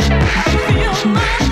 I feel my